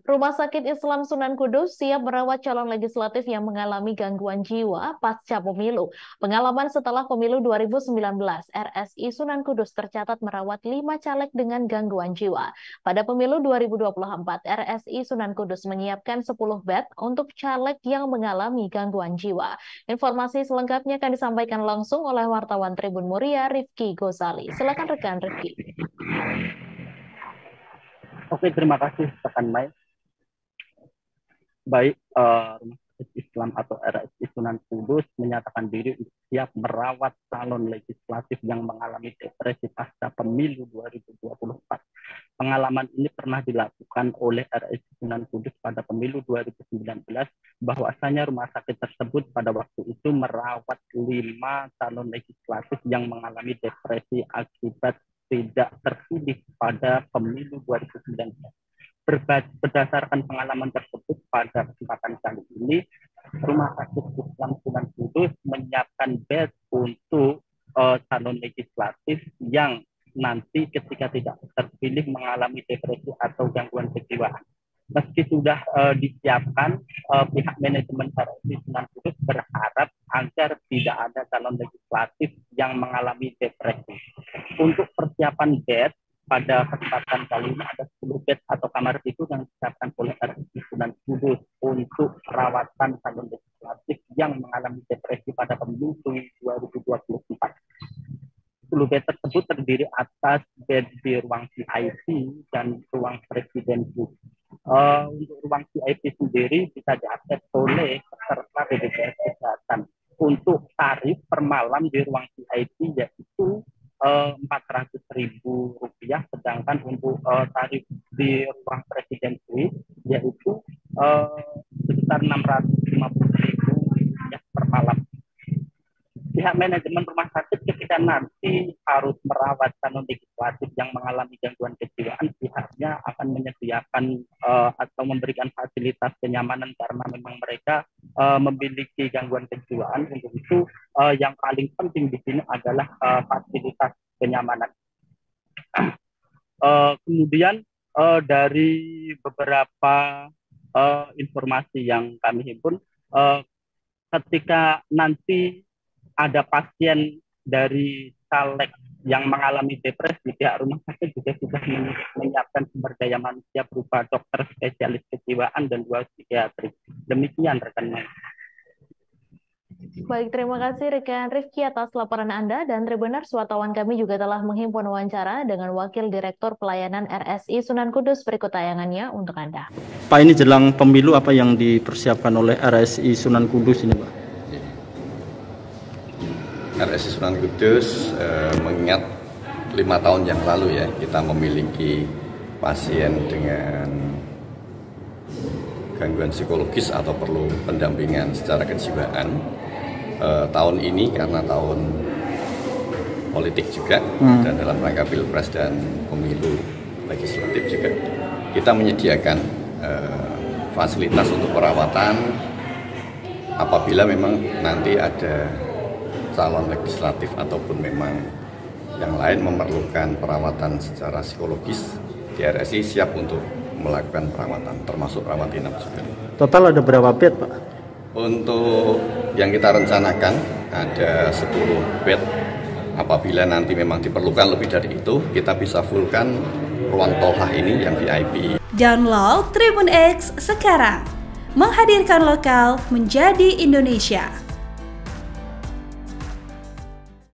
Rumah Sakit Islam Sunan Kudus siap merawat calon legislatif yang mengalami gangguan jiwa pasca pemilu. Pengalaman setelah pemilu 2019, RSI Sunan Kudus tercatat merawat lima caleg dengan gangguan jiwa. Pada pemilu 2024, RSI Sunan Kudus menyiapkan 10 bed untuk caleg yang mengalami gangguan jiwa. Informasi selengkapnya akan disampaikan langsung oleh wartawan Tribun Muria, Rifki Gozali. Silakan rekan Rifki. Oke, terima kasih rekan Mai baik uh, Islam atau RSI Sunan Kudus menyatakan diri siap merawat calon legislatif yang mengalami depresi pasca pemilu 2024. Pengalaman ini pernah dilakukan oleh RSI Sunan Kudus pada pemilu 2019 bahwasanya rumah sakit tersebut pada waktu itu merawat lima calon legislatif yang mengalami depresi akibat tidak terpilih pada pemilu 2019 berdasarkan pengalaman tersebut pada kesempatan kali ini Rumah Sakit Islam Sunan Kudus menyiapkan bed untuk uh, calon legislatif yang nanti ketika tidak terpilih mengalami depresi atau gangguan kejiwaan. Meski sudah uh, disiapkan, uh, pihak manajemen RSI Sunan Kudus berharap agar tidak ada calon legislatif yang mengalami depresi. Untuk persiapan bed, pada kesempatan kali ini ada 10 bed atau kamar tidur yang disiapkan oleh RSI Sunan Kudus untuk perawatan calon legislatif yang mengalami depresi pada pemilu 2024. 10 bed tersebut terdiri atas bed di ruang VIP dan ruang presiden uh, untuk ruang VIP sendiri bisa diakses oleh peserta BPJS Kesehatan. Untuk tarif per malam di ruang VIP yaitu Eh, empat ratus ribu rupiah, sedangkan untuk uh, tarif di ruang presiden suite yaitu uh, lima puluh ribu rupiah per malam. Pihak manajemen rumah sakit ketika nanti harus merawat calon legislatif yang mengalami gangguan kejiwaan, pihaknya akan menyediakan uh, atau memberikan fasilitas kenyamanan karena memang mereka uh, memiliki gangguan kejiwaan. Untuk itu uh, yang paling penting di sini adalah uh, fasilitas kenyamanan. Uh, kemudian uh, dari beberapa uh, informasi yang kami himpun, uh, ketika nanti ada pasien dari caleg yang mengalami depresi, pihak rumah sakit juga sudah menyiapkan sumber daya manusia berupa dokter spesialis kejiwaan dan dua psikiatri. Demikian rekan Baik, terima kasih rekan Rifki atas laporan Anda dan Tribuners wartawan kami juga telah menghimpun wawancara dengan Wakil Direktur Pelayanan RSI Sunan Kudus berikut tayangannya untuk Anda. Pak ini jelang pemilu apa yang dipersiapkan oleh RSI Sunan Kudus ini Pak? RSI Sunan Kudus eh, mengingat lima tahun yang lalu ya kita memiliki pasien dengan gangguan psikologis atau perlu pendampingan secara kejiwaan uh, tahun ini karena tahun politik juga hmm. dan dalam rangka pilpres dan pemilu legislatif juga kita menyediakan uh, fasilitas untuk perawatan apabila memang nanti ada calon legislatif ataupun memang yang lain memerlukan perawatan secara psikologis di RSI siap untuk melakukan perawatan termasuk rawat inap juga. Total ada berapa bed Pak? Untuk yang kita rencanakan ada 10 bed. Apabila nanti memang diperlukan lebih dari itu, kita bisa fullkan ruang tolha ini yang VIP. Download Tribun X sekarang. Menghadirkan lokal menjadi Indonesia.